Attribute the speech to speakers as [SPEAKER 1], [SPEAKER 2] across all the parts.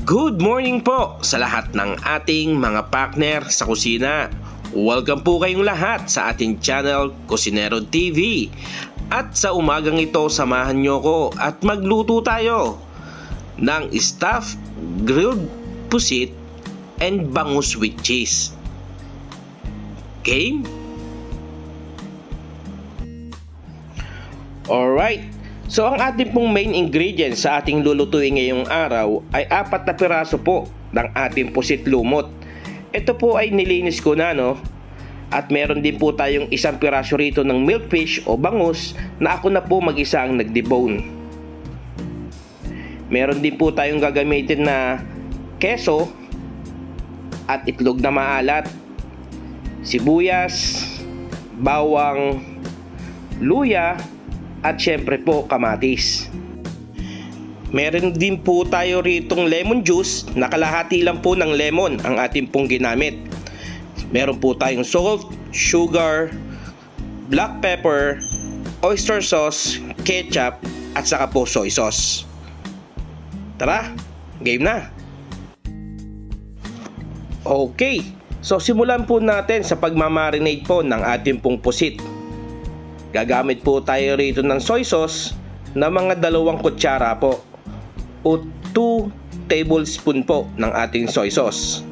[SPEAKER 1] Good morning po sa lahat ng ating mga partner sa kusina. Welcome po kayong lahat sa ating channel Kusinero TV. At sa umagang ito, samahan nyo ko at magluto tayo ng stuffed grilled pusit and bangus with cheese. Game? Alright, So ang ating pong main ingredient sa ating lulutuin ngayong araw ay apat na piraso po ng ating pusit lumot. Ito po ay nilinis ko na no. At meron din po tayong isang piraso rito ng milkfish o bangus na ako na po mag-isa ang nagdebone. Meron din po tayong gagamitin na keso at itlog na maalat, sibuyas, bawang, luya, at syempre po kamatis. Meron din po tayo ritong lemon juice, nakalahati lang po ng lemon ang ating pong ginamit. Meron po tayong salt, sugar, black pepper, oyster sauce, ketchup, at saka po soy sauce. Tara, game na! Okay, so simulan po natin sa pagmamarinate po ng ating pong pusit. Gagamit po tayo rito ng soy sauce na mga dalawang kutsara po o 2 tablespoon po ng ating soy sauce.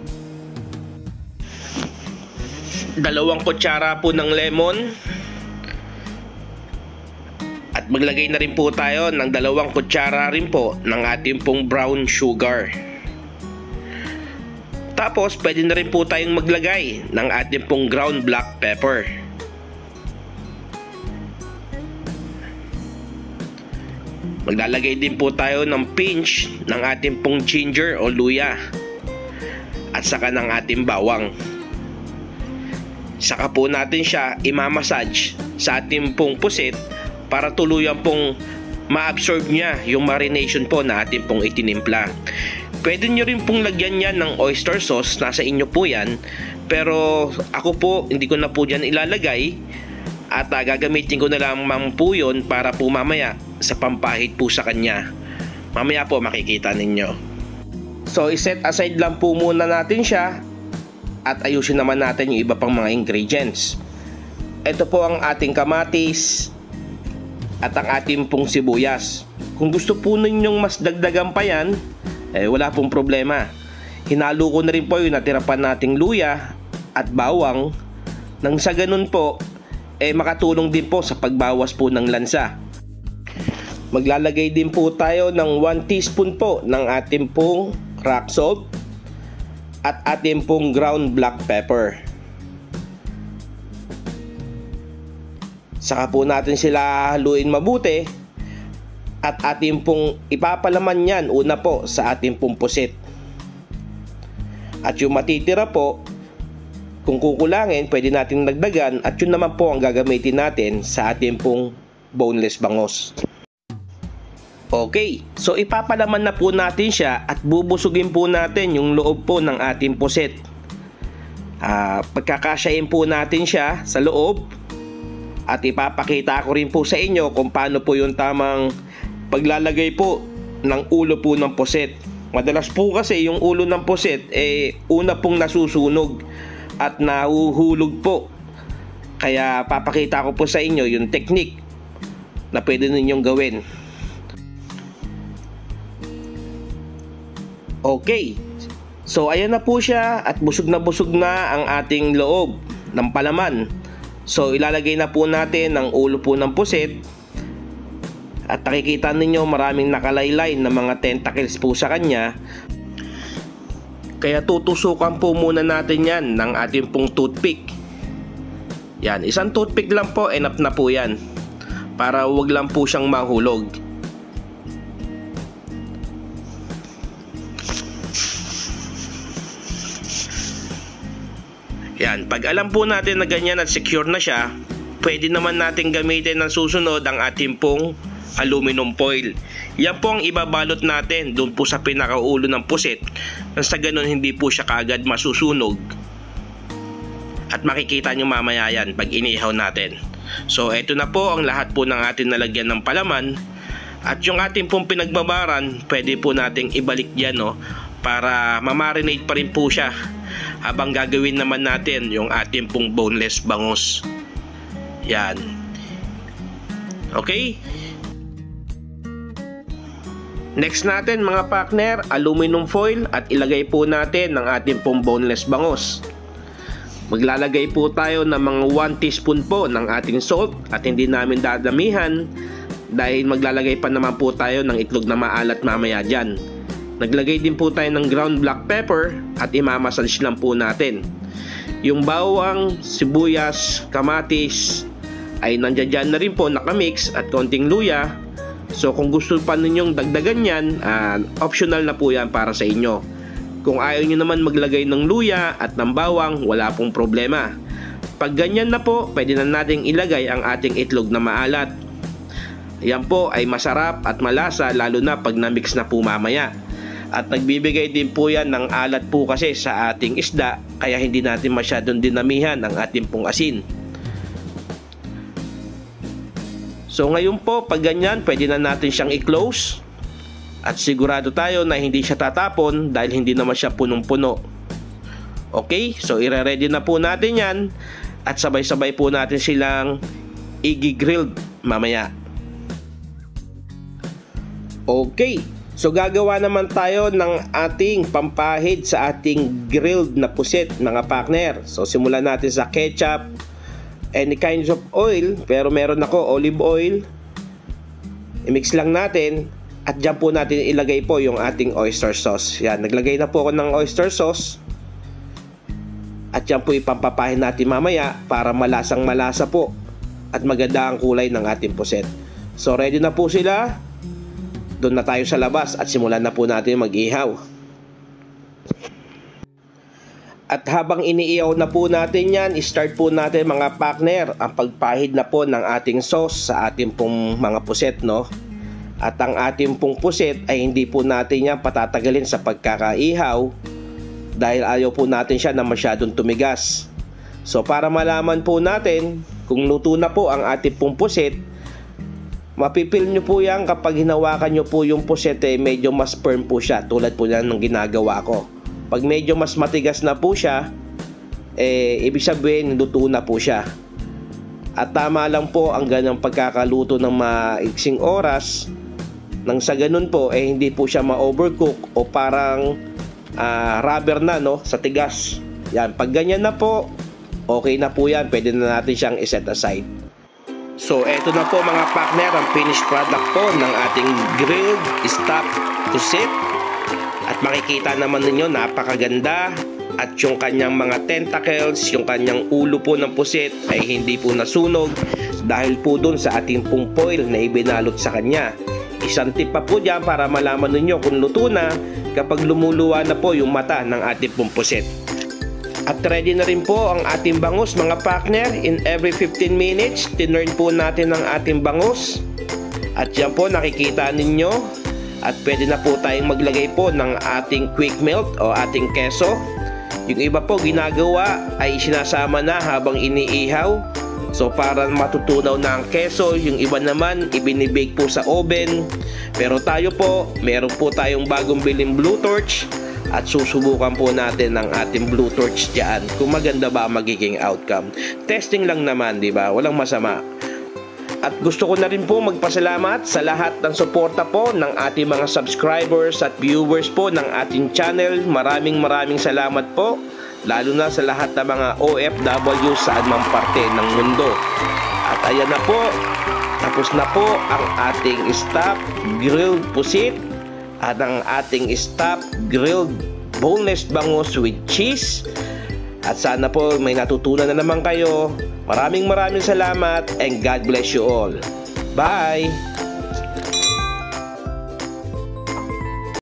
[SPEAKER 1] Dalawang kutsara po ng lemon at maglagay na rin po tayo ng dalawang kutsara rin po ng ating pong brown sugar. Tapos pwede na rin po tayong maglagay ng ating pong ground black pepper. Maglalagay din po tayo ng pinch ng ating pong ginger o luya at saka ng ating bawang. Saka po natin siya imamassage sa ating pong pusit para tuluyan pong ma-absorb niya yung marination po na ating pong itinimpla. Pwede nyo rin pong lagyan yan ng oyster sauce, nasa inyo po yan. Pero ako po, hindi ko na po dyan ilalagay at uh, gagamitin ko na lamang po yun para po mamaya sa pampahid po sa kanya. Mamaya po makikita ninyo. So iset aside lang po muna natin siya at ayusin naman natin yung iba pang mga ingredients. Ito po ang ating kamatis at ang ating pong sibuyas. Kung gusto po ninyong mas dagdagan pa yan, eh wala pong problema. Hinalo ko na rin po yung natira pa nating luya at bawang nang sa ganun po eh makatulong din po sa pagbawas po ng lansa. Maglalagay din po tayo ng 1 teaspoon po ng ating pong rock salt at ating pong ground black pepper. Saka po natin sila haluin mabuti at ating pong ipapalaman yan una po sa ating pong pusit. At yung matitira po, kung kukulangin, pwede natin nagdagan at yun naman po ang gagamitin natin sa ating pong boneless bangos. Okay, so ipapalaman na po natin siya at bubusugin po natin yung loob po ng ating puset. Uh, pagkakasyain po natin siya sa loob at ipapakita ko rin po sa inyo kung paano po yung tamang paglalagay po ng ulo po ng puset. Madalas po kasi yung ulo ng puset eh una pong nasusunog at nahuhulog po. Kaya papakita ko po sa inyo yung technique na pwede ninyong gawin. Okay. So ayan na po siya at busog na busog na ang ating loob ng palaman. So ilalagay na po natin ang ulo po ng pusit at nakikita ninyo maraming nakalaylay na mga tentacles po sa kanya. Kaya tutusukan po muna natin yan ng ating pong toothpick. Yan, isang toothpick lang po, enough na po yan. Para wag lang po siyang mahulog. Yan, pag alam po natin na ganyan at secure na siya, pwede naman natin gamitin ng susunod ang ating pong aluminum foil. Yan po ang ibabalot natin doon po sa pinakaulo ng pusit nang sa ganun hindi po siya kaagad masusunog. At makikita nyo mamaya yan pag inihaw natin. So eto na po ang lahat po ng ating nalagyan ng palaman. At yung ating pong pinagbabaran, pwede po nating ibalik yan no, para mamarinate pa rin po siya habang gagawin naman natin yung ating pong boneless bangus. Yan. Okay? Next natin mga partner, aluminum foil at ilagay po natin ng ating pong boneless bangus. Maglalagay po tayo ng mga 1 teaspoon po ng ating salt at hindi namin dadamihan dahil maglalagay pa naman po tayo ng itlog na maalat mamaya dyan. Naglagay din po tayo ng ground black pepper at imamassage lang po natin. Yung bawang, sibuyas, kamatis ay nandiyan na rin po nakamix at konting luya So kung gusto pa ninyong dagdagan yan, uh, optional na po yan para sa inyo. Kung ayaw nyo naman maglagay ng luya at ng bawang, wala pong problema. Pag ganyan na po, pwede na nating ilagay ang ating itlog na maalat. Yan po ay masarap at malasa lalo na pag namix na po mamaya. At nagbibigay din po yan ng alat po kasi sa ating isda kaya hindi natin masyadong dinamihan ang ating pong asin. So ngayon po, pag ganyan, pwede na natin siyang i-close. At sigurado tayo na hindi siya tatapon dahil hindi naman siya punong-puno. Okay, so ire-ready na po natin yan. At sabay-sabay po natin silang i-grilled mamaya. Okay, so gagawa naman tayo ng ating pampahid sa ating grilled na pusit mga partner. So simulan natin sa ketchup, any kinds of oil pero meron ako olive oil. I-mix lang natin. At dyan po natin ilagay po yung ating oyster sauce. Yan naglagay na po ako ng oyster sauce. At yan po ipampapahin natin mamaya para malasang malasa po at maganda ang kulay ng ating puset so ready na po sila doon na tayo sa labas at simulan na po natin mag-ihaw at habang iniiyaw na po natin yan, start po natin mga partner ang pagpahid na po ng ating sauce sa ating pong mga puset no. At ang ating pong puset ay hindi po natin yan patatagalin sa pagkakaihaw dahil ayaw po natin siya na masyadong tumigas. So para malaman po natin kung luto na po ang ating pong puset, mapipil nyo po yan kapag hinawakan nyo po yung puset eh, medyo mas firm po siya tulad po yan ng ginagawa ko. Pag medyo mas matigas na po siya, eh, ibig sabihin, luto na po siya. At tama lang po ang ganyang pagkakaluto ng maiksing oras nang sa ganun po, eh, hindi po siya ma-overcook o parang uh, rubber na no, sa tigas. Yan, pag ganyan na po, okay na po yan. Pwede na natin siyang iset aside. So, eto na po mga partner ang finished product po ng ating grilled stock pusit at makikita naman ninyo napakaganda at yung kanyang mga tentacles, yung kanyang ulo po ng pusit ay hindi po nasunog dahil po dun sa ating pong foil na ibinalot sa kanya. Isang tip pa po dyan para malaman ninyo kung luto na kapag lumuluwa na po yung mata ng ating pong pusit. At ready na rin po ang ating bangus mga partner. In every 15 minutes, tinurn po natin ang ating bangus. At yan po nakikita ninyo at pwede na po tayong maglagay po ng ating quick melt o ating keso. Yung iba po ginagawa ay sinasama na habang iniihaw. So para matutunaw na ang keso, yung iba naman ibinibake po sa oven. Pero tayo po, meron po tayong bagong biling blue torch at susubukan po natin ang ating blue torch dyan kung maganda ba magiging outcome. Testing lang naman, di ba? Walang masama. At gusto ko na rin po magpasalamat sa lahat ng suporta po ng ating mga subscribers at viewers po ng ating channel. Maraming maraming salamat po. Lalo na sa lahat ng mga OFW sa anumang parte ng mundo. At ayan na po, tapos na po ang ating stop grilled pusit at ang ating stop grilled boneless bangus with cheese. At sana po may natutunan na naman kayo Maraming maraming salamat and God bless you all. Bye!